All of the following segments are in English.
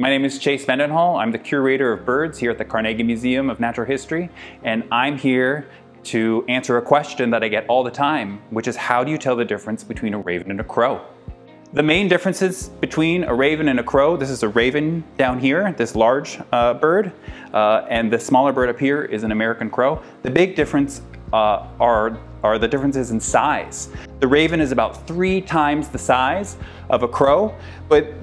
My name is Chase Mendenhall. I'm the curator of birds here at the Carnegie Museum of Natural History, and I'm here to answer a question that I get all the time, which is how do you tell the difference between a raven and a crow? The main differences between a raven and a crow, this is a raven down here, this large uh, bird, uh, and the smaller bird up here is an American crow. The big difference uh, are, are the differences in size. The raven is about three times the size of a crow, but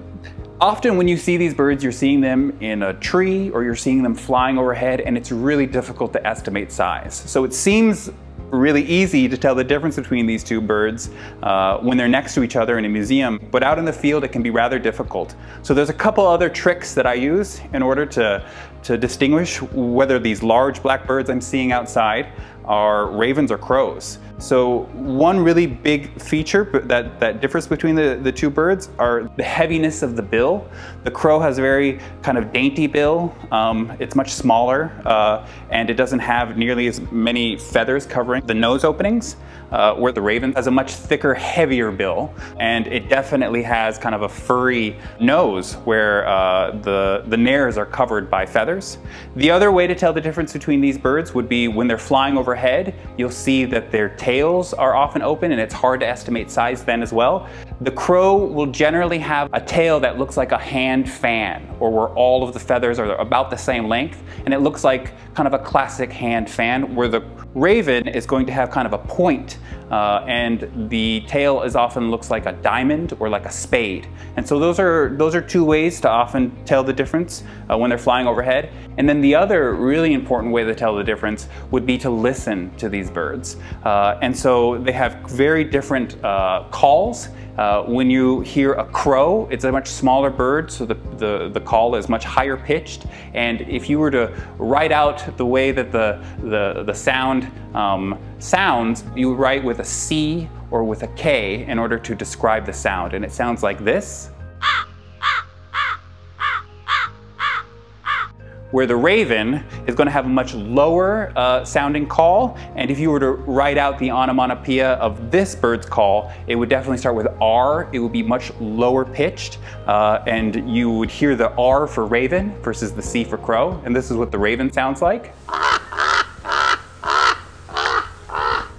Often when you see these birds, you're seeing them in a tree or you're seeing them flying overhead and it's really difficult to estimate size. So it seems really easy to tell the difference between these two birds uh, when they're next to each other in a museum, but out in the field it can be rather difficult. So there's a couple other tricks that I use in order to, to distinguish whether these large black birds I'm seeing outside are ravens or crows. So one really big feature that, that differs between the, the two birds are the heaviness of the bill. The crow has a very kind of dainty bill. Um, it's much smaller uh, and it doesn't have nearly as many feathers covering the nose openings uh, where the raven has a much thicker, heavier bill. And it definitely has kind of a furry nose where uh, the, the nares are covered by feathers. The other way to tell the difference between these birds would be when they're flying overhead, you'll see that their tails are often open and it's hard to estimate size then as well. The crow will generally have a tail that looks like a hand fan or where all of the feathers are about the same length and it looks like kind of a classic hand fan where the raven is going to have kind of a point uh, and the tail is often looks like a diamond or like a spade. And so those are, those are two ways to often tell the difference uh, when they're flying overhead. And then the other really important way to tell the difference would be to listen to these birds. Uh, and so they have very different uh, calls uh, when you hear a crow, it's a much smaller bird, so the, the, the, call is much higher pitched. And if you were to write out the way that the, the, the sound um, sounds, you would write with a C or with a K in order to describe the sound. And it sounds like this. Where the raven is going to have a much lower uh, sounding call. And if you were to write out the onomatopoeia of this bird's call, it would definitely start with R. It would be much lower pitched. Uh, and you would hear the R for raven versus the C for crow. And this is what the raven sounds like.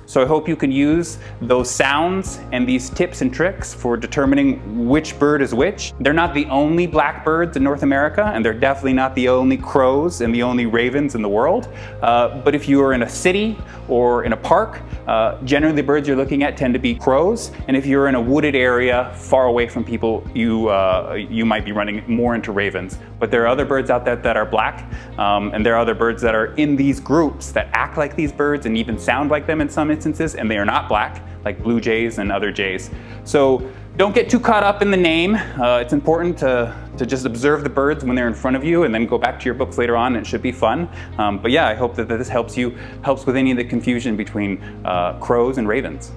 So I hope you can use those sounds and these tips and tricks for determining which bird is which. They're not the only blackbirds in North America, and they're definitely not the only crows and the only ravens in the world. Uh, but if you are in a city or in a park, uh, generally the birds you're looking at tend to be crows. And if you're in a wooded area far away from people, you, uh, you might be running more into ravens. But there are other birds out there that are black, um, and there are other birds that are in these groups that act like these birds and even sound like them in some instances, and they are not black, like blue jays and other jays. So don't get too caught up in the name. Uh, it's important to, to just observe the birds when they're in front of you and then go back to your books later on. It should be fun. Um, but yeah, I hope that this helps you, helps with any of the confusion between uh, crows and ravens.